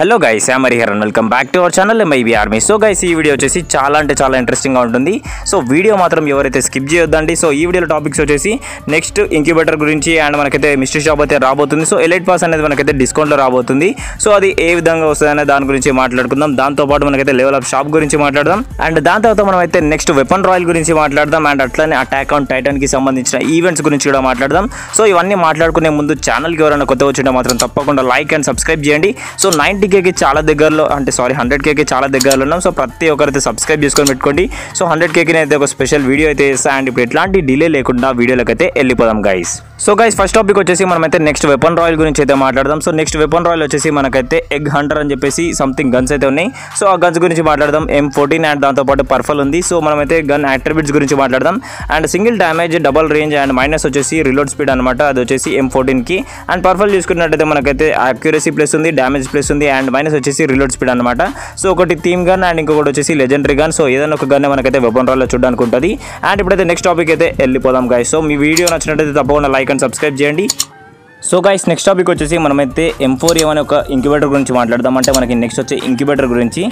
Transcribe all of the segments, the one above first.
Hello guys మరి here and welcome back to our channel MIB army so guys ఈ video వచ్చేసి చాలా అంటే చాలా ఇంట్రెస్టింగ్గా ఉంటుంది. సో వీడియో మాత్రం ఎవరైతే స్కిప్ చేయొద్దండి. సో ఈ వీడియోలో టాపిక్స్ వచ్చేసి నెక్స్ట్ ఇంక్యుబేటర్ గురించి అండ్ మనకైతే మిస్టరీ షాప్ అయితే రాబోతుంది. సో ఎలైట్ పాస్ అనేది మనకైతే డిస్కౌంట్లో రాబోతుంది. సో అది ఏ విధంగా వస్తుందనే దాని గురించి మాట్లాడుకుందాం. దాంతోపాటు మనకైతే లెవెల్ ఆఫ్ షాప్ గురించి మాట్లాడదాం. అండ్ దాని తర్వాత మనం అయితే నెక్స్ట్ వెపన్ రాయల్ గురించి మాట్లాడదాం. అండ్ అట్లనే అటాక్ ఆన్ టైటన్కి సంబంధించిన ఈవెంట్స్ గురించి కూడా మాట్లాడదాం. సో ఇవన్నీ మాట్లాడుకునే ముందు ఛానల్కి ఎవరైనా కొత్త వచ్చింటే మాత్రం తప్పకుండా లైక్ అండ్ సబ్స్క్రైబ్ చేయండి. సో నైంటీ కేకి చాలా దగ్గరలో అంటే సారీ హండ్రెడ్ కేకి చాలా దగ్గరలో ఉన్నాం. సో ప్రతి ఒక్కరైతే సబ్స్క్రైబ్ చేసుకొని పెట్టుకోండి. సో హండ్రెడ్ కేకి అయితే ఒక స్పెషల్ వీడియో అయితే ఇస్తా అండ్. ఇప్పుడు ఎట్లాంటి డిలే లేకుండా వీడియోలోకి అయితే వెళ్ళిపోదాం guys so guys first topic వచ్చేసి మనమైతే నెక్స్ట్ వెపన్ రాయల్ గురించి అయితే మాట్లాడదాం. సో నెక్స్ట్ వెపన్ రాయల్ వచ్చేసి మనకైతే ఎగ్ హంటర్ అని చెప్పేసి సంథింగ్ గన్స్ అయితే ఉన్నాయి. సో ఆ గన్స్ గురించి మాట్లాడదాం. ఎం ఫోర్టీన్ అండ్ దాంతోపాటు పర్ఫల్ ఉంది. సో మనమైతే గన్ అట్రిబ్యూట్స్ గురించి మాట్లాడదాం. And single damage double range and minus వచ్చేసి రిలోడ్ స్పీడ్ అనమాట అది వచ్చేసి ఎం ఫోర్టీన్కి అండ్ పర్ఫల్ చూసుకున్నట్టయితే మనకైతే అక్యురసీ ప్లస్ ఉంది డ్యామేజ్ ప్లస్ ఉంది అండ్ మైనస్ వచ్చేసి రిలోడ్ స్పీడ్ అనమాట సో ఒకటి థీమ్ గన్ అండ్ ఇంకొకటి వచ్చేసి లెజెండరీ గన్ సో ఏదైనా ఒక గన్ మనకైతే వెపన్ రాల్లో చూడడానికి ఉంటుంది అండ్ ఇప్పుడైతే నెక్స్ట్ టాపిక్ అయితే వెళ్ళిపోదాం గాయస్ సో మీ వీడియో నచ్చినట్టయితే తప్పకుండా లైక్ అండ్ సబ్స్క్రైబ్ చేయండి. సో గైస్ నెక్స్ట్ టాపిక్ వచ్చేసి మనమైతే ఎం ఫోర్ అనే ఒక ఇంక్యుబేటర్ గురించి మాట్లాడదాం. అంటే మనకి నెక్స్ట్ వచ్చే ఇంక్యుబేటర్ గురించి.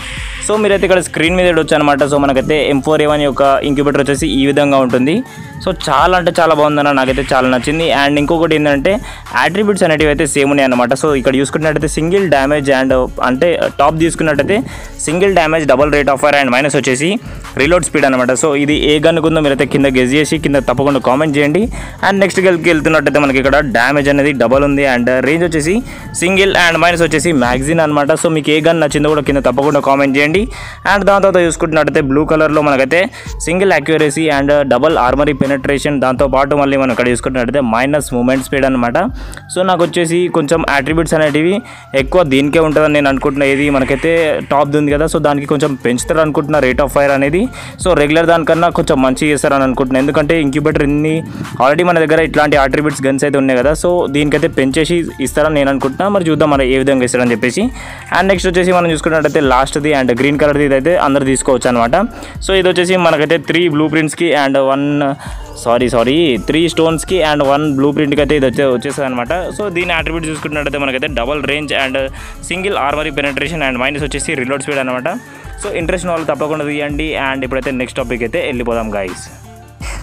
సో మీరైతే ఇక్కడ స్క్రీన్ మీద వచ్చి అనమాట సో మనకైతే ఎం ఫోర్ అనే ఒక ఇంక్యుబేటర్ వచ్చేసి ఈ విధంగా ఉంటుంది. సో చాలా అంటే చాలా బాగుందన్న నాకైతే చాలా నచ్చింది. అండ్ ఇంకొకటి ఏంటంటే యాట్రిబ్యూట్స్ అనేటివి అయితే సేమ్ ఉన్నాయి అనమాట సో ఇక్కడ చూసుకున్నట్టయితే సింగిల్ డ్యామేజ్ అండ్ అంటే uh, టాప్ తీసుకున్నట్టయితే single damage double rate of fire and minus వచ్చేసి రీలోడ్ స్పీడ్ అనమాట సో ఇది ఏ గన్ ఉందో మీరైతే కింద గెజ్ చేసి కింద తప్పకుండా కామెంట్ చేయండి. అండ్ నెక్స్ట్ గెల్కి వెళ్తున్నట్టయితే మనకి ఇక్కడ డ్యామేజ్ అనేది డబల్ ఉంది అండ్ రేంజ్ వచ్చేసి సింగిల్ అండ్ మైనస్ వచ్చేసి మ్యాగ్జిన్ అనమాట సో మీకు ఏ గన్ నచ్చిందో కూడా కింద తప్పకుండా కామెంట్ చేయండి. అండ్ దాని తర్వాత చూసుకుంటున్నట్టయితే బ్లూ కలర్లో మనకైతే single accuracy and double armoury penetration దాంతో పాటు మళ్ళీ మనం ఇక్కడ చూసుకుంటున్నట్టయితే మైనస్ మూమెంట్ స్పీడ్ అనమాట సో నాకు వచ్చేసి కొంచెం అట్రిబ్యూట్స్ అనేటివి ఎక్కువ దీనికే ఉంటుందని నేను అనుకుంటున్నా. ఏది మనకైతే టాప్ ఉంది కదా సో దానికి కొంచెం పెంచుతారు అనుకుంటున్నా రేట్ ఆఫ్ ఫైర్ అనేది. సో రెగ్యులర్ దానికన్నా కొంచెం మంచిగా చేస్తారని అనుకుంటున్నాను ఎందుకంటే ఇంక్యుబేటర్ ఇన్ని ఆల్రెడీ మన దగ్గర ఇట్లాంటి అట్రిబ్యూట్స్ గన్స్ అయితే ఉన్నాయి కదా సో దీనికైతే పెంచేసి ఇస్తారని నేను అనుకుంటున్నా. మరి చూద్దాం మరి ఏ విధంగా ఇస్తారని చెప్పేసి. అండ్ నెక్స్ట్ వచ్చేసి మనం చూసుకున్నట్టయితే లాస్ట్ది అండ్ గ్రీన్ కలర్ది ఇదైతే అందరు తీసుకోవచ్చు అనమాట సో ఇది వచ్చేసి మనకైతే three blue ప్రింట్స్కి and one sorry sorry three స్టోన్స్కి and one blue ప్రింట్కి అయితే ఇది వచ్చే వచ్చేస్తుంది అనమాట సో దీని అట్రిబ్యూట్ చూసుకున్నట్టయితే మనకైతే double range and single armoury penetration and minus వచ్చేసి రిలోడ్ స్పీడ్ అనమాట సో ఇంట్రెస్ట్ వాళ్ళు తప్పకుండా తీయండి. అండ్ ఇప్పుడైతే నెక్స్ట్ టాపిక్ అయితే వెళ్ళిపోదాం గాయస్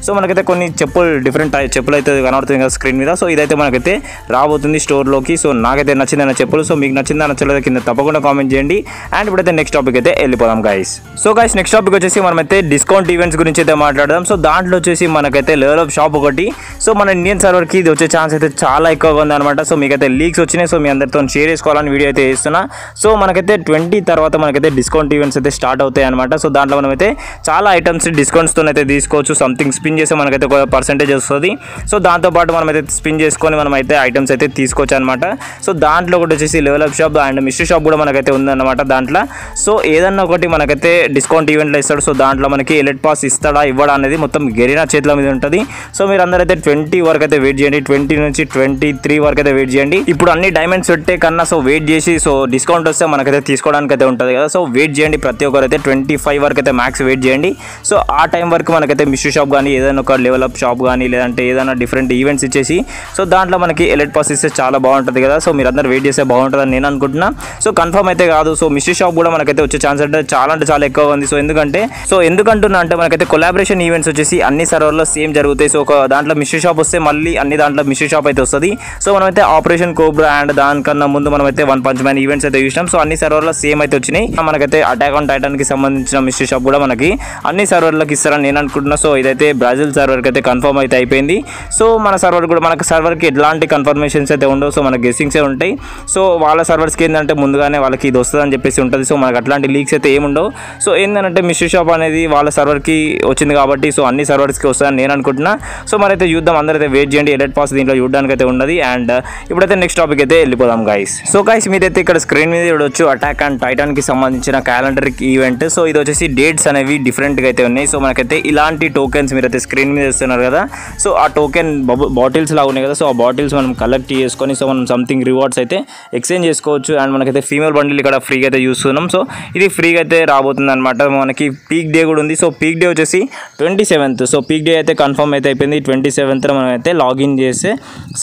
సో మనకైతే కొన్ని చెప్పులు డిఫరెంట్ చెప్పులు అయితే కనబడుతుంది కదా స్క్రీన్ మీద. సో ఇదైతే మనకైతే రాబోతుంది స్టోర్లోకి సో నాకైతే నచ్చిందన్న చెప్పులు. సో మీకు నచ్చిందా నచ్చలేదా కింద తప్పకుండా కామెంట్ చేయండి. అండ్ ఇప్పుడైతే నెక్స్ట్ టాపిక్ అయితే వెళ్ళిపోదాం guys so guys next topic వచ్చేసి మనమైతే డిస్కౌంట్ ఈవెంట్స్ గురించి అయితే మాట్లాడదాం. సో దాంట్లో వచ్చేసి మనకైతే లెవెల్ షాప్ ఒకటి. సో మన ఇండియన్ సర్వర్కి ఇది వచ్చే ఛాన్స్ అయితే చాలా ఎక్కువగా ఉందన్నమాట. సో మీకైతే లీక్స్ వచ్చినాయి. సో మీ అందరితో షేర్ చేసుకోవాలని వీడియో అయితే చేస్తున్నా. సో మనకైతే ట్వంటీ తర్వాత మనకైతే డిస్కౌంట్ ఈవెంట్స్ అయితే స్టార్ట్ అవుతాయి అనమాట సో దాంట్లో మనమైతే చాలా ఐటమ్స్ డిస్కౌంట్స్తో అయితే తీసుకోవచ్చు. సంథింగ్ స్పిన్ చేస్తే మనకైతే ఒక పర్సంటేజ్ వస్తుంది. సో దాంతోపాటు మనమైతే స్పిన్ చేసుకొని మనం అయితే ఐటమ్స్ అయితే తీసుకోవచ్చు అనమాట సో దాంట్లో ఒకటి వచ్చేసి level shop and mystery shop కూడా మనకైతే ఉందన్నమాట దాంట్లో. సో ఏదన్నా ఒకటి మనకైతే డిస్కౌంట్ ఈవెంట్లో ఇస్తాడు. సో దాంట్లో మనకి ఎలెట్ పాస్ ఇస్తాడా ఇవ్వడా అనేది మొత్తం గెరినా చేతుల మీద ఉంటుంది. సో మీరు అందరైతే ట్వంటీ వరకు అయితే వెయిట్ చేయండి. ట్వంటీ నుంచి ట్వంటీ త్రీ వరకు అయితే వెయిట్ చేయండి. ఇప్పుడు అన్ని డైమండ్స్ పెట్టే కన్నా సో వెయిట్ చేసి సో డిస్కౌంట్ వస్తే మనకైతే తీసుకోవడానికి అయితే ఉంటుంది కదా. సో వెయిట్ చేయండి ప్రతి ఒక్కరైతే ట్వంటీ ఫైవ్ వరకు అయితే మ్యాక్స్ వెయిట్ చేయండి. సో ఆ టైం వరకు మనకైతే మిస్ట్రీ షాప్ కానీ ఏదైనా ఒక లెవెల్ అప్ షాప్ కానీ లేదంటే ఏదైనా డిఫరెంట్ ఈవెంట్స్ ఇచ్చేసి సో దాంట్లో మనకి ఎలెట్ పాస్ ఇస్తే చాలా బాగుంటుంది కదా. సో మీరు అందరూ వెయిట్ చేస్తే బాగుంటుందని నేను అనుకుంటున్నా. సో కన్ఫర్మ్ అయితే కాదు. సో మిస్టరీ షాప్ కూడా మనకైతే వచ్చే ఛాన్స్ అంటే చాలా అంటే చాలా ఎక్కువ ఉంది. సో ఎందుకంటే సో ఎందుకంటున్నా అంటే మనకైతే కొలాబరేషన్ ఈవెంట్స్ వచ్చేసి అన్ని సర్వర్లో సేమ్ జరుగుతాయి. సో ఒక దాంట్లో మిస్టరీ షాప్ వస్తే మళ్ళీ అన్ని దాంట్లో మిస్టరీ షాప్ అయితే వస్తుంది. సో మనమైతే ఆపరేషన్ కోబ్రా అండ్ దానికన్నా ముందు మనమైతే వన్ పంచ్ మ్యాన్ ఈవెంట్స్ అయితే చూసినాం. సో అన్ని సర్వర్లో సేమ్ అయితే వచ్చినాయి. మనకైతే అటాక్ ఆన్ టైటాన్కి సంబంధించిన మిస్టరీ షాప్ కూడా మనకి అన్ని సర్వర్లకు ఇస్తారని నేను అనుకుంటున్నా. సో ఇదైతే బ్రాజిల్ సర్వర్కి అయితే కన్ఫర్మ్ అయితే అయిపోయింది. సో మన సర్వర్ కూడా మనకు సర్వర్కి ఎలాంటి కన్ఫర్మేషన్స్ అయితే ఉండవు. సో మన గెస్సింగ్సే ఉంటాయి. సో వాళ్ళ సర్వర్స్కి ఏంటంటే ముందుగానే వాళ్ళకి ఇది వస్తుందని చెప్పేసి ఉంటుంది. సో మనకు అట్లాంటి లీక్స్ అయితే ఏముండవు సో ఏంటంటే మిస్టరీ షాప్ అనేది వాళ్ళ సర్వర్కి వచ్చింది కాబట్టి సో అన్ని సర్వర్స్కి వస్తుందని నేను అనుకుంటున్నా. సో మరైతే చూద్దాం. అందరైతే వెయిట్ చేయండి. ఎలెట్ పాస్ దీంట్లో చూడడానికి అయితే ఉన్నది. అండ్ ఇప్పుడైతే నెక్స్ట్ టాపిక్ అయితే వెళ్ళిపోదాం గైస్ సో గైస్ మీరైతే ఇక్కడ స్క్రీన్ మీద చూడొచ్చు. అటాక్ అండ్ టైటాన్కి సంబంధించిన క్యాలెండర్ ఈవెంట్ సో ఇది వచ్చేసి డేట్స్ అనేవి డిఫరెంట్గా అయితే ఉన్నాయి. సో మనకైతే ఇలాంటి టోకెన్స్ మీరైతే స్క్రీన్ మీద ఇస్తున్నారు కదా. సో ఆ టోకెన్ బాటిల్స్ లాగా ఉన్నాయి కదా. సో ఆ బాటిల్స్ మనం కలెక్ట్ చేసుకొని సో మనం సంథింగ్ రివార్డ్స్ అయితే ఎక్స్చేంజ్ చేసుకోవచ్చు. అండ్ మనకైతే ఫీమేల్ బండిల్ ఇక్కడ ఫ్రీగా అయితే చూస్తున్నాం. సో ఇది ఫ్రీగా అయితే రాబోతుంది అనమాట మనకి పీక్ డే కూడా ఉంది. సో పీక్ డే వచ్చేసి twenty seventh so peak day అయితే కన్ఫర్మ్ అయితే అయిపోయింది. ట్వంటీ సెవెంత్న మనం అయితే లాగిన్ చేస్తే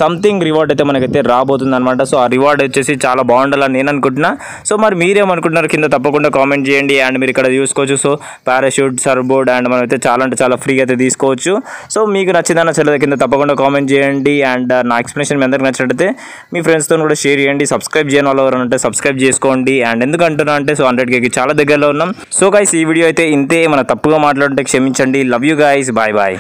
సంథింగ్ రివార్డ్ అయితే మనకైతే రాబోతుంది అనమాట సో ఆ రివార్డ్ వచ్చేసి చాలా బాగుండాలని నేను అనుకుంటున్నా. సో మరి మీరేమనుకుంటున్నారు? కింద తప్పకుండా కామెంట్ చేయండి. అండ్ మీరు ఇక్కడ చూసుకోవచ్చు సో పారాషూట్ సర్బోర్డ్ అండ్ మనం అయితే చాలా అంటే చాలా ఫ్రీగా అయితే చేసుకోవచ్చు సో మీకు నచ్చిందన్న చెల్లెద కింద తప్పకుండా కామెంట్ చేయండి. అండ్ uh, నా ఎక్స్ప్లెనేషన్ మీ అందరికి నచ్చినట్టయితే మీ ఫ్రెండ్స్తో కూడా షేర్ చేయండి. సబ్స్క్రైబ్ చేయని వాళ్ళు ఎవరైనా ఉంటే సబ్స్క్రైబ్ చేసుకోండి. అండ్ ఎందుకు అంటున్నా అంటే సో హండ్రెడ్ కేకి చాలా దగ్గరలో ఉన్నాం. సో గైస్ ఈ వీడియో అయితే ఇంతే. మన తప్పుగా మాట్లాడుంటే క్షమించండి. Love you guys bye bye